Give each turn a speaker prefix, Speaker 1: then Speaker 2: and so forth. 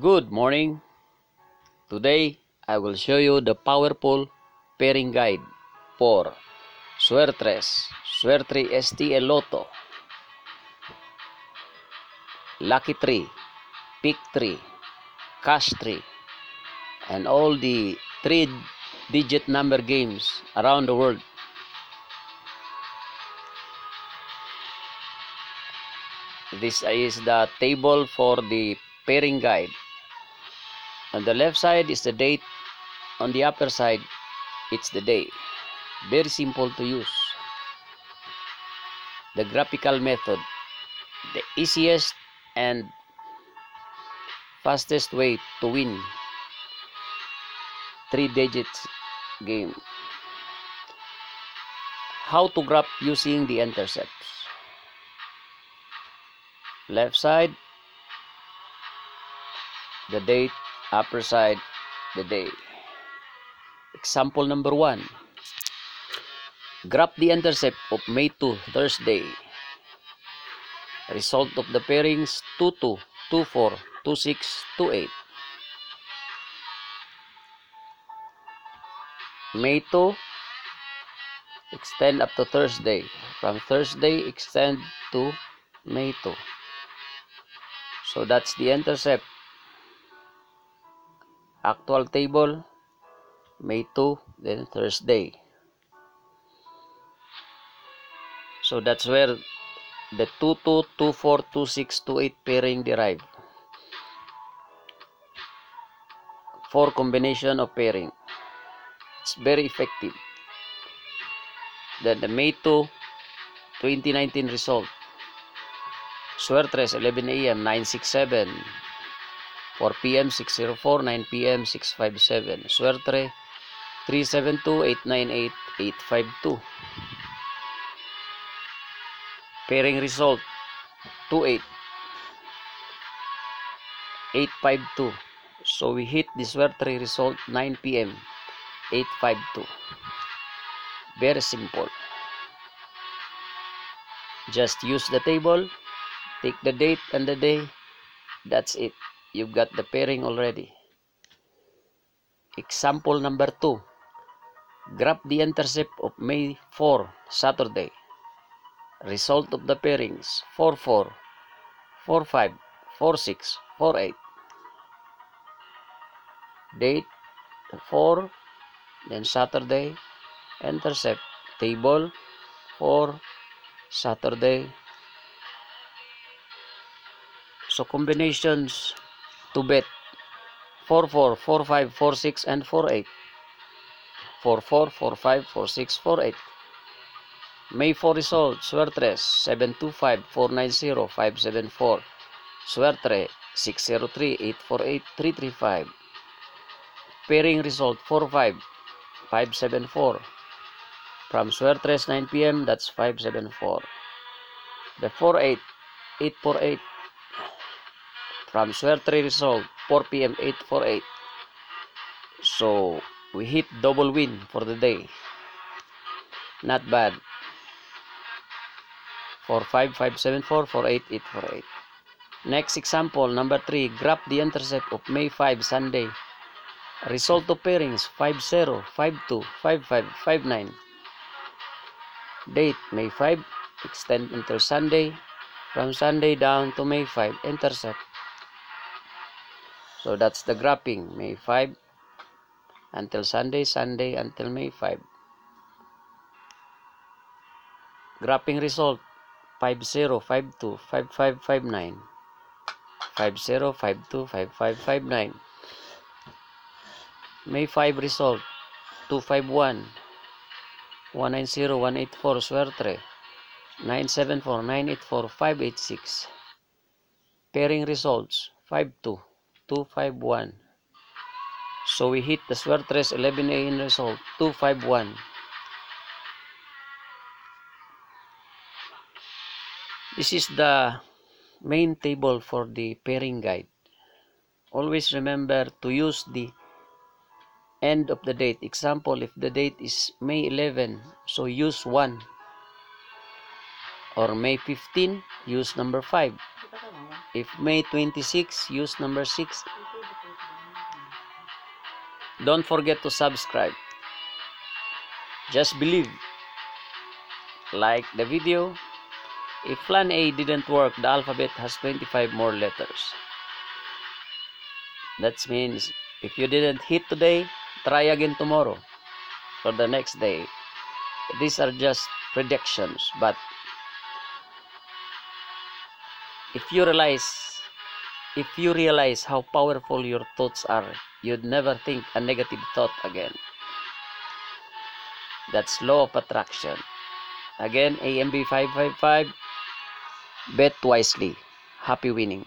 Speaker 1: Good morning. Today I will show you the powerful pairing guide for Suertres, Suerte STL Lotto, Lucky Tree, Pick Tree, Cash Tree, and all the three digit number games around the world. This is the table for the pairing guide. On the left side is the date, on the upper side, it's the day. Very simple to use. The graphical method, the easiest and fastest way to win three digits game. How to graph using the intercepts. Left side, the date, upper side, the day. Example number one. Graph the intercept of May 2, Thursday. Result of the pairings 2-2, 2-4, 2-6, 2-8. May 2, extend up to Thursday. From Thursday, extend to May 2. So that's the intercept. Actual table, May 2, then Thursday. So that's where the 2 2 2 4 2 6 2 8 pairing derive. Four combination of pairing. It's very effective. Then the May 2 2019 result. Suertres 11 a.m. 967 4 p.m. 604 9 p.m. 657 Suerte 372 898 852 Pairing result 28 852 So we hit the Suerte result 9 p.m. 852 Very simple Just use the table take the date and the day that's it you've got the pairing already. Example number 2 graph the intercept of May 4 Saturday. Result of the pairings 4 4 4 5 4 6 4 8 date 4 then Saturday. Intercept table 4 Saturday. So combinations to bet. 4 4 4 5 4 6 and 4 8 4 4 4 5 4 6 4 8 May 4 result Suertres 725 490 574 Suerte 603 848 335 Pairing result 4 5 574 From Suertres 9 p.m. that's 574 The 4 8 848 from Suerte result 4 p.m. 848 so we hit double win for the day. Not bad. 45574 48848 next example number 3 graph the intercept of May 5 Sunday. Result of pairings 50 52 55 59 date May 5 extend until Sunday. From Sunday down to May 5 intercept so that's the graphing. May 5 until Sunday Sunday until May 5 graphing result 5052 5559 5052 5559 May 5 result 251 190 184 Suerte 974 984 586 pairing results 52 251 so we hit the Suertres 11A in result 251 this is the main table for the pairing guide. Always remember to use the end of the date. Example if the date is May 11 so use 1 or May 15 use number 5 if May 26 use number 6 Don't forget to subscribe. Just believe. Like the video. If plan A didn't work, the alphabet has 25 more letters. That means if you didn't hit today, try again tomorrow or the next day. These are just predictions, but if you realize if you realize how powerful your thoughts are, you'd never think a negative thought again. That's law of attraction. Again, AMV 555. Bet wisely. Happy winning.